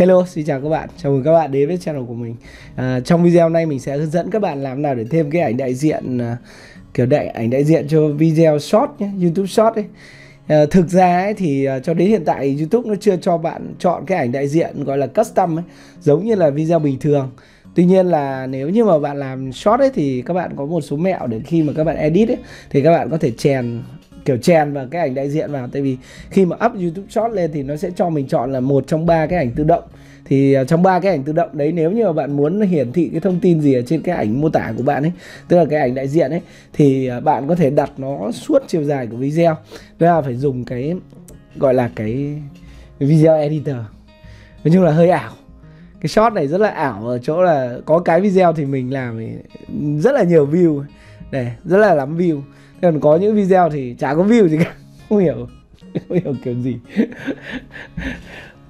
Hello, xin chào các bạn. Chào mừng các bạn đến với channel của mình. À, trong video này mình sẽ hướng dẫn các bạn làm nào để thêm cái ảnh đại diện à, kiểu đại ảnh đại diện cho video short nhé, YouTube short ấy. À, thực ra ấy, thì à, cho đến hiện tại YouTube nó chưa cho bạn chọn cái ảnh đại diện gọi là custom ấy, giống như là video bình thường. Tuy nhiên là nếu như mà bạn làm short ấy thì các bạn có một số mẹo để khi mà các bạn edit ấy thì các bạn có thể chèn kiểu chèn vào cái ảnh đại diện vào. Tại vì khi mà up YouTube Short lên thì nó sẽ cho mình chọn là một trong ba cái ảnh tự động. Thì à, trong ba cái ảnh tự động đấy, nếu như mà bạn muốn hiển thị cái thông tin gì ở trên cái ảnh mô tả của bạn ấy, tức là cái ảnh đại diện ấy, thì à, bạn có thể đặt nó suốt chiều dài của video. Đó là phải dùng cái, gọi là cái video editor. Nói chung là hơi ảo. Cái shot này rất là ảo ở chỗ là có cái video thì mình làm thì rất là nhiều view. Này, rất là lắm view còn có những video thì chả có view gì cả. Không hiểu. Không hiểu kiểu gì.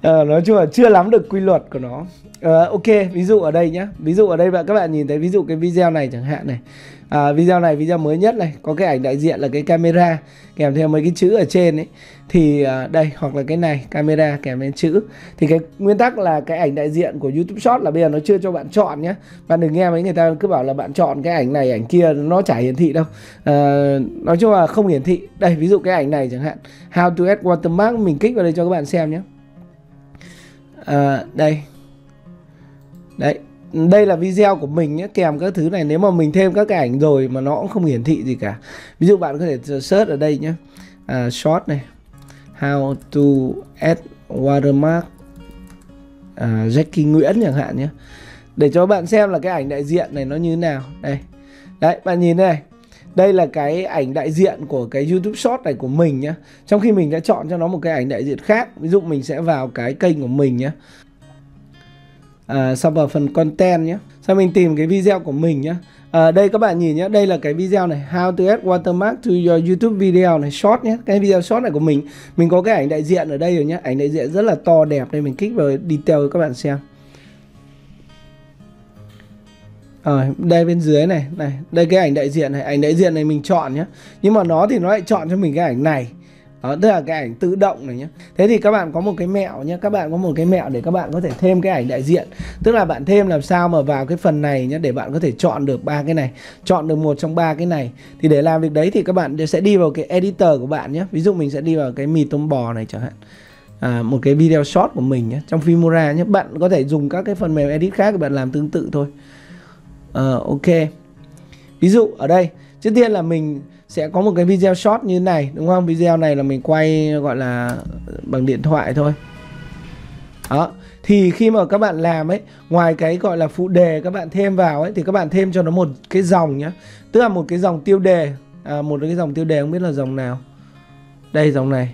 À, nói chung là chưa lắm được quy luật của nó. À, ok ví dụ ở đây nhá. Ví dụ ở đây bạn các bạn nhìn thấy ví dụ cái video này chẳng hạn này à, video này video mới nhất này có cái ảnh đại diện là cái camera kèm theo mấy cái chữ ở trên ấy. Thì à, đây hoặc là cái này camera kèm theo chữ. Thì cái nguyên tắc là cái ảnh đại diện của YouTube Short là bây giờ nó chưa cho bạn chọn nhé bạn đừng nghe mấy người ta cứ bảo là bạn chọn cái ảnh này ảnh kia nó chả hiển thị đâu. À, nói chung là không hiển thị. Đây ví dụ cái ảnh này chẳng hạn. How to add watermark mình kích vào đây cho các bạn xem nhé à, đây. Đấy đây là video của mình nhé kèm các thứ này. Nếu mà mình thêm các cái ảnh rồi mà nó cũng không hiển thị gì cả. Ví dụ bạn có thể search ở đây nhé. À, short này. How to add watermark. À, Jackie Nguyễn chẳng hạn nhé. Để cho bạn xem là cái ảnh đại diện này nó như thế nào. Đây. Đấy bạn nhìn đây. Này đây là cái ảnh đại diện của cái YouTube Short này của mình nhé. Trong khi mình đã chọn cho nó một cái ảnh đại diện khác. Ví dụ mình sẽ vào cái kênh của mình nhé à, Xong vào phần content nhé Sau mình tìm cái video của mình nhé à, Đây các bạn nhìn nhé Đây là cái video này How to add watermark to your YouTube video này Short nhé Cái video short này của mình Mình có cái ảnh đại diện ở đây rồi nhé Ảnh đại diện rất là to đẹp Đây mình kích vào detail các bạn xem. Ờ, đây bên dưới này, này, đây cái ảnh đại diện này, ảnh đại diện này mình chọn nhé. Nhưng mà nó thì nó lại chọn cho mình cái ảnh này. Đó, tức là cái ảnh tự động này nhé. Thế thì các bạn có một cái mẹo nhé, các bạn có một cái mẹo để các bạn có thể thêm cái ảnh đại diện. Tức là bạn thêm làm sao mà vào cái phần này nhé để bạn có thể chọn được ba cái này, chọn được một trong ba cái này. Thì để làm việc đấy thì các bạn sẽ đi vào cái editor của bạn nhé. Ví dụ mình sẽ đi vào cái mì tôm bò này chẳng hạn. À, một cái video short của mình nhé, trong Filmora nhé. Bạn có thể dùng các cái phần mềm edit khác để bạn làm tương tự thôi. à, ok ví dụ ở đây trước tiên là mình sẽ có một cái video short như thế này đúng không? Video này là mình quay gọi là bằng điện thoại thôi. Đó. Thì khi mà các bạn làm ấy ngoài cái gọi là phụ đề các bạn thêm vào ấy thì các bạn thêm cho nó một cái dòng nhá. Tức là một cái dòng tiêu đề. À, một cái dòng tiêu đề không biết là dòng nào. Đây dòng này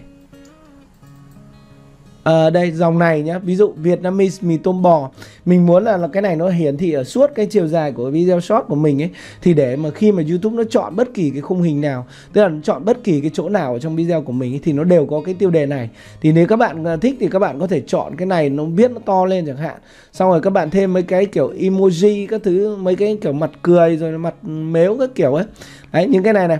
à, đây dòng này nhá. Ví dụ Vietnamese mì tôm bò. Mình muốn là, là cái này nó hiển thị ở suốt cái chiều dài của video short của mình ấy. Thì để mà khi mà YouTube nó chọn bất kỳ cái khung hình nào tức là nó chọn bất kỳ cái chỗ nào ở trong video của mình ấy, thì nó đều có cái tiêu đề này. Thì nếu các bạn ờ, thích thì các bạn có thể chọn cái này nó viết nó to lên chẳng hạn. Xong rồi các bạn thêm mấy cái kiểu emoji các thứ mấy cái kiểu mặt cười rồi mặt mếu các kiểu ấy. Đấy những cái này này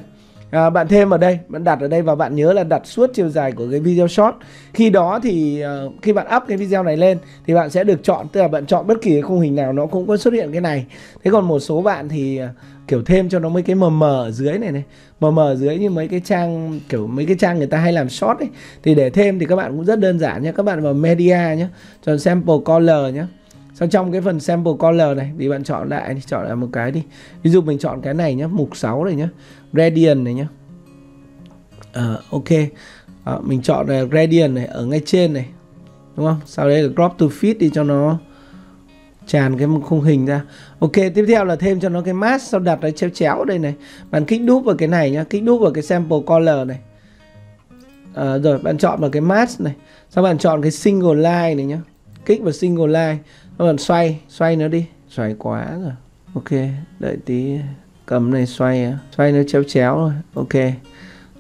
à, bạn thêm ở đây bạn đặt ở đây và bạn nhớ là đặt suốt chiều dài của cái video short. Khi đó thì uh, khi bạn up cái video này lên thì bạn sẽ được chọn tức là bạn chọn bất kỳ cái khung hình nào nó cũng có xuất hiện cái này. Thế còn một số bạn thì uh, kiểu thêm cho nó mấy cái mờ mờ ở dưới này này mờ mờ ở dưới như mấy cái trang kiểu mấy cái trang người ta hay làm short ấy. Thì để thêm thì các bạn cũng rất đơn giản nhé các bạn vào media nhé chọn sample color nhé sau trong cái phần sample color này thì bạn chọn lại đi chọn lại một cái đi. Ví dụ mình chọn cái này nhé mục 6 này nhé gradient này nhé à, ờ, ok. À, mình chọn là gradient này ở ngay trên này đúng không? Sau đấy là crop to fit đi cho nó tràn cái khung hình ra. Ok tiếp theo là thêm cho nó cái mask sau đặt nó chéo chéo đây này. Bạn kích đúp vào cái này nhá kích đúp vào cái sample color này. À, rồi bạn chọn vào cái mask này. Sau bạn chọn cái single line này nhá kích vào single line. Các bạn xoay xoay nó đi. Xoay quá rồi. Ok, đợi tí. Cầm này xoay à. xoay nó chéo chéo rồi ok.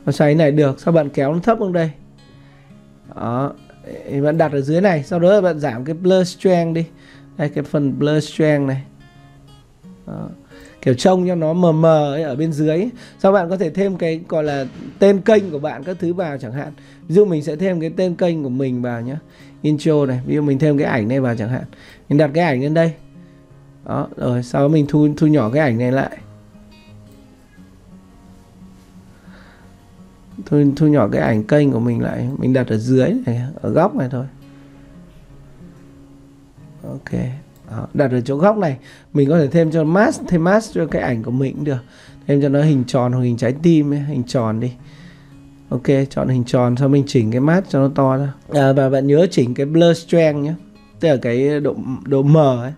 Và xoay này được sau bạn kéo nó thấp xuống đây? Đó. Bạn đặt ở dưới này, sau đó bạn giảm cái blur strength đi. Đây, cái phần blur strength này. Đó kiểu trông cho nó mờ mờ ấy ở bên dưới. Sau bạn có thể thêm cái gọi là tên kênh của bạn các thứ vào chẳng hạn. Ví dụ mình sẽ thêm cái tên kênh của mình vào nhé intro này ví dụ mình thêm cái ảnh này vào chẳng hạn. Mình đặt cái ảnh lên đây. Đó rồi sau đó mình thu thu nhỏ cái ảnh này lại. Thu, thu nhỏ cái ảnh kênh của mình lại. Mình đặt ở dưới này ở góc này thôi. Ok đó, đặt ở chỗ góc này. Mình có thể thêm cho mask thêm mask cho cái ảnh của mình cũng được. Thêm cho nó hình tròn hoặc hình trái tim ấy, hình tròn đi. Ok chọn hình tròn sau mình chỉnh cái mask cho nó to ra. À, và bạn nhớ chỉnh cái blur strength nhé. Tức là cái độ độ mờ ấy.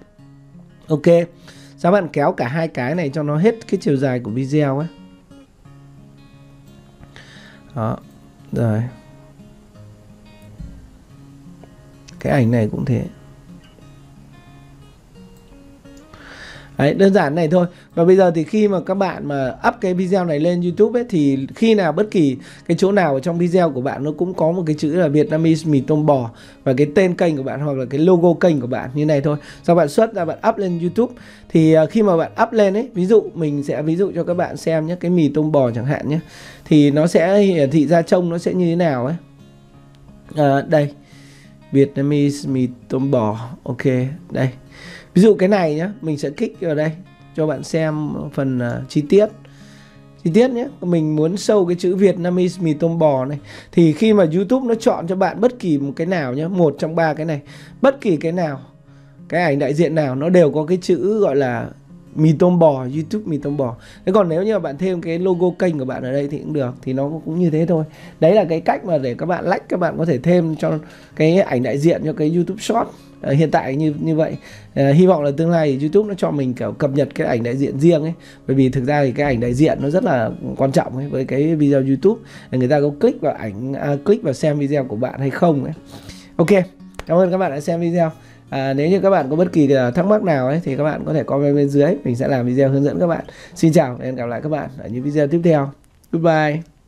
Ok sau bạn kéo cả hai cái này cho nó hết cái chiều dài của video ấy? Đó rồi. Cái ảnh này cũng thế. Đấy, đơn giản này thôi. Và bây giờ thì khi mà các bạn mà up cái video này lên YouTube ấy thì khi nào bất kỳ cái chỗ nào ở trong video của bạn nó cũng có một cái chữ là Vietnamese mì tôm bò và cái tên kênh của bạn hoặc là cái logo kênh của bạn như này thôi. Sau bạn xuất ra bạn up lên YouTube thì à, khi mà bạn up lên ấy ví dụ mình sẽ ví dụ cho các bạn xem nhé cái mì tôm bò chẳng hạn nhé thì nó sẽ hiển thị ra trông nó sẽ như thế nào ấy. À, đây. Vietnamese mì tôm bò. Ok đây. Ví dụ cái này nhá mình sẽ kích vào đây cho bạn xem phần uh, chi tiết. Chi tiết nhé mình muốn sâu cái chữ Vietnamese mì tôm bò này. Thì khi mà YouTube nó chọn cho bạn bất kỳ một cái nào nhé một trong ba cái này bất kỳ cái nào cái ảnh đại diện nào nó đều có cái chữ gọi là mì tôm bò youtube mì tôm bò. Thế còn nếu như mà bạn thêm cái logo kênh của bạn ở đây thì cũng được thì nó cũng như thế thôi. Đấy là cái cách mà để các bạn lách các bạn có thể thêm cho cái ảnh đại diện cho cái youtube short. À, hiện tại như như vậy. À, hy vọng là tương lai thì youtube nó cho mình kiểu cập nhật cái ảnh đại diện riêng ấy. Bởi vì thực ra thì cái ảnh đại diện nó rất là quan trọng ấy với cái video youtube. Người ta có click vào ảnh à, click vào xem video của bạn hay không ấy. Ok cảm ơn các bạn đã xem video. À, nếu như các bạn có bất kỳ à, thắc mắc nào ấy thì các bạn có thể comment bên dưới. Mình sẽ làm video hướng dẫn các bạn. Xin chào và hẹn gặp lại các bạn ở những video tiếp theo. Goodbye.